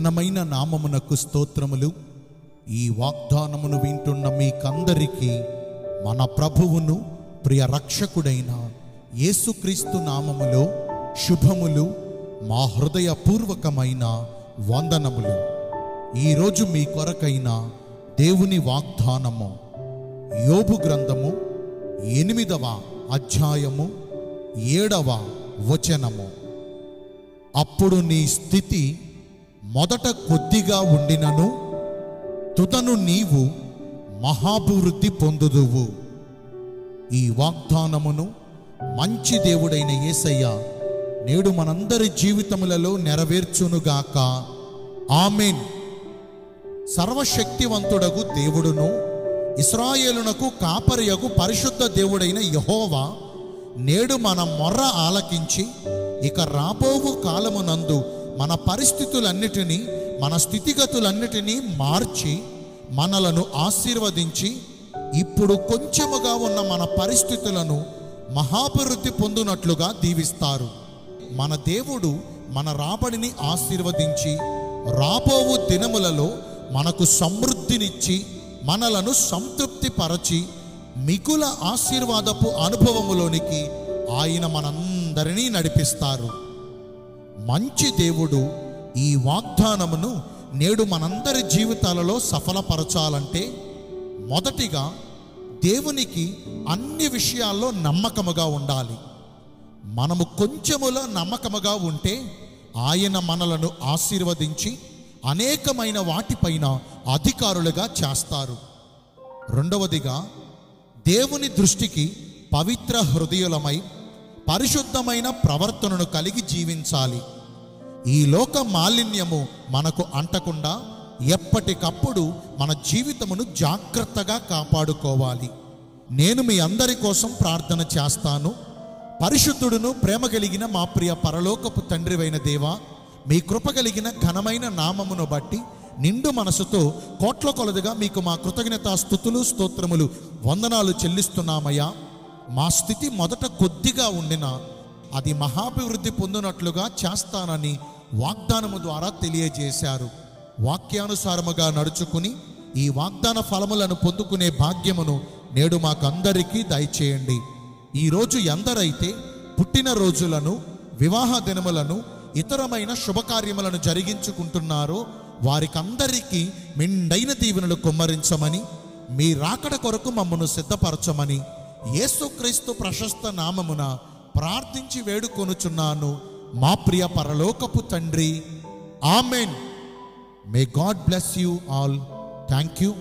ఘనమైన నామమునకు స్తోత్రములు. ఈ వాగ్దానమును వింటున్న మీకందరికీ మన ప్రభువును ప్రియ రక్షకుడైన యేసుక్రీస్తు నామములో శుభములు మా హృదయపూర్వకమైన వందనములు. ఈరోజు మీ కొరకైన దేవుని వాగ్దానము యోబు గ్రంథము ఎనిమిదవ అధ్యాయము ఏడవ వచనము. అప్పుడు నీ స్థితి మొదట కొద్దిగా ఉండినను తుదను నీవు మహాభివృద్ధి పొందుదువు. ఈ వాగ్దానమును మంచి దేవుడైన యేసయ్య నేడు మనందరి జీవితములలో నెరవేర్చునుగాక. ఆమెన్. సర్వశక్తివంతుడగు దేవుడును ఇస్రాయేలునకు కాపరియగు పరిశుద్ధ దేవుడైన యహోవా నేడు మన మొర్ర ఆలకించి ఇక రాబోవు కాలమునందు మన పరిస్థితులన్నిటినీ మన స్థితిగతులన్నిటినీ మార్చి మనలను ఆశీర్వదించి ఇప్పుడు కొంచెముగా ఉన్న మన పరిస్థితులను మహాభివృద్ధి పొందునట్లుగా దీవిస్తారు. మన దేవుడు మన రాబడిని ఆశీర్వదించి రాబోవు దినములలో మనకు సమృద్ధినిచ్చి మనలను సంతృప్తిపరచి మిగుల ఆశీర్వాదపు అనుభవములోనికి ఆయన మనందరినీ నడిపిస్తారు. మంచి దేవుడు ఈ వాగ్దానమును నేడు మనందరి జీవితాలలో సఫలపరచాలంటే మొదటిగా దేవునికి అన్ని విషయాల్లో నమ్మకముగా ఉండాలి. మనము కొంచెములో నమ్మకముగా ఉంటే ఆయన మనలను ఆశీర్వదించి అనేకమైన వాటిపైన అధికారులుగా చేస్తారు. రెండవదిగా దేవుని దృష్టికి పవిత్ర హృదయులమై పరిశుద్ధమైన ప్రవర్తనను కలిగి జీవించాలి. ఈ లోక మాలిన్యము మనకు అంటకుండా ఎప్పటికప్పుడు మన జీవితమును జాగ్రత్తగా కాపాడుకోవాలి. నేను మీ అందరి కోసం ప్రార్థన చేస్తాను. పరిశుద్ధుడును ప్రేమ కలిగిన మా ప్రియ పరలోకపు తండ్రివైన దేవా మీ కృప కలిగిన ఘనమైన నామమును బట్టి నిండు మనసుతో కోట్ల కొలదిగా మీకు మా కృతజ్ఞత స్థుతులు స్తోత్రములు వందనాలు చెల్లిస్తున్నామయ్యా. మా స్థితి మొదట కొద్దిగా ఉండిన అది మహాభివృద్ధి పొందినట్లుగా చేస్తానని వాగ్దానము ద్వారా తెలియజేశారు. వాక్యానుసారముగా నడుచుకుని ఈ వాగ్దాన ఫలములను పొందుకునే భాగ్యమును నేడు మాకందరికీ దయచేయండి. ఈరోజు ఎందరైతే పుట్టిన రోజులను వివాహ దినములను ఇతరమైన శుభకార్యములను జరిగించుకుంటున్నారో వారికందరికీ మిండైన దీవెనలు కుమ్మరించమని మీ రాకడ కొరకు మమ్మను సిద్ధపరచమని యేసుక్రీస్తు ప్రశస్త నామమున ప్రార్థించి వేడుకొనుచున్నాను. మా ప్రియ పరలోకపు తండ్రి. Amen. May God bless you all thank you